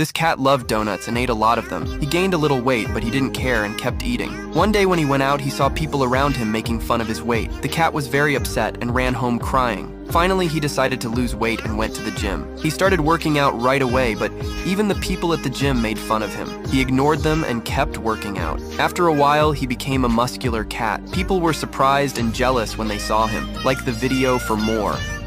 This cat loved donuts and ate a lot of them. He gained a little weight, but he didn't care and kept eating. One day when he went out, he saw people around him making fun of his weight. The cat was very upset and ran home crying. Finally, he decided to lose weight and went to the gym. He started working out right away, but even the people at the gym made fun of him. He ignored them and kept working out. After a while, he became a muscular cat. People were surprised and jealous when they saw him, like the video for more.